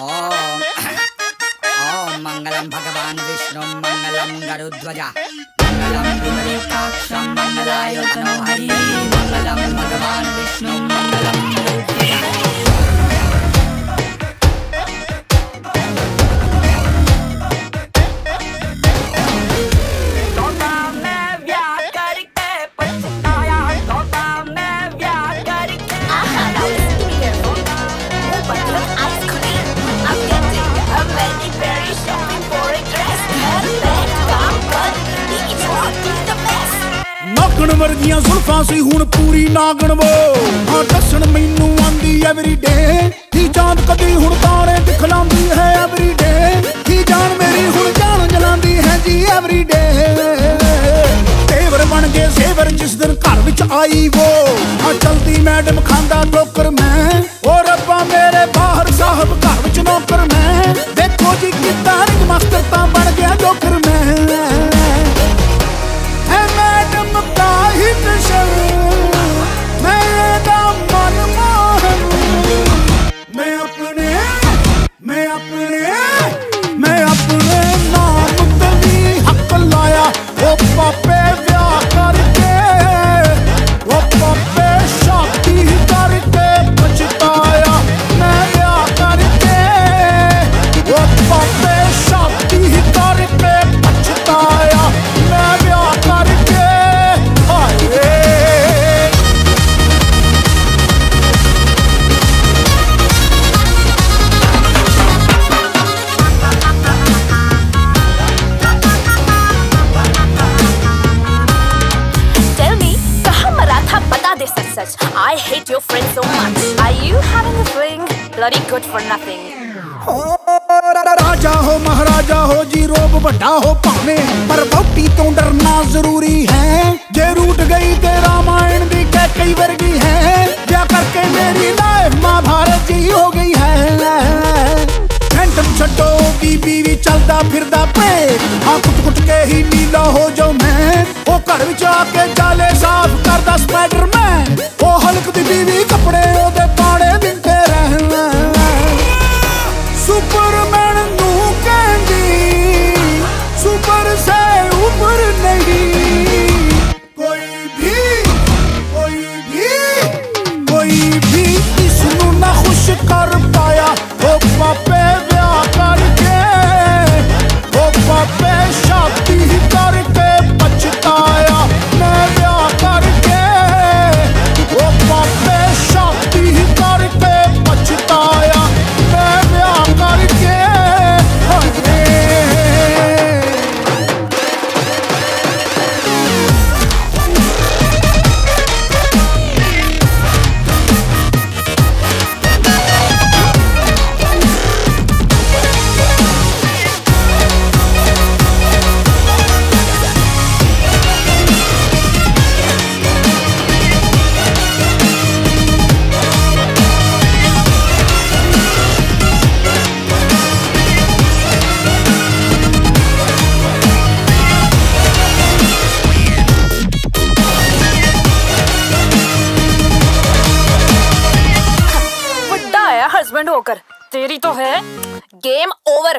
ओम। ओम मंगलम भगवान विष्णु मंगलम गरुध्वजा। मंगलम विपरीताक्षम मंगलाय तनो हरि ਨਾਗਣ ਜ਼ੁਲਫਾਂ ਸੀ ਹੁਣ ਪੂਰੀ ਨਾਗਣ ਵੋ। ਹਾਂ, ਦੱਸਣ ਮੈਨੂੰ ਆਂਦੀ ਐਵਰੀ ਡੇ ਹੀ ਚਾਂਦ ਕਦੀ ਹੁਣ ਤਾਰੇ ਦਿਖਲਾਉਂਦੀ ਹੈ ਐਵਰੀ ਡੇ ਹੀ ਜਾਨ ਮੇਰੀ ਹੁਣ ਜਾਨ ਜਲਾਉਂਦੀ ਹੈ ਜੀ ਐਵਰੀ ਡੇ ਤੇਵਰ ਬਣ ਗਏ ਸੇਵਰ ਜਿਸ ਦਿਨ ਘਰ ਵਿੱਚ ਆਈ ਵੋ। ਹਾਂ, ਚਲਦੀ ਮੈਡਮ ਖਾਂਦਾ ਠੋਕਰ ਮੈਂ। बता दे सच सच. I hate your friend so much. Are you having a fling? Bloody good for nothing. ਰਾਜਾ ਹੋ ਮਹਾਰਾਜਾ ਹੋ ਜੀ ਰੋਬ ਵੱਡਾ ਹੋ ਭਾਵੇਂ ਪਰ ਵਹੁਟੀ ਤੋਂ ਡਰਨਾ ਜ਼ਰੂਰੀ ਹੈ ਜੇ ਰੂਟ ਗਈ ਤੇ ਰਾਮਾਇਣ ਦੀ ਕਹਿ ਕਈ ਵਰਗੀ ਹੈ ਵਿਆਹ ਕਰਕੇ ਮੇਰੀ ਲਾਈਫ ਮਹਾਭਾਰਤ ਜੀ ਹੋ ਗਈ ਹੈ ਟੈਂਸ਼ਨ ਛੱਡੋ ਬੀਬੀ ਵੀ ਚੱਲਦਾ ਫਿਰਦਾ ਪੇ ਹਾਂ ਕੁੱਟ ਕੁੱਟ ਕੇ ਹੀ ਨੀਲਾ ਹੋ ਜਾਉ ਮੈਂ ਉਹ ਘਰ ਵਿੱਚ ਆ ਕੇ ਜਾਲੇ ਸਾਫ਼ ਕਰਦਾ ਸਪਾਈਡਰਮੈਨ हस्बैंड होकर। तेरी तो है गेम ओवर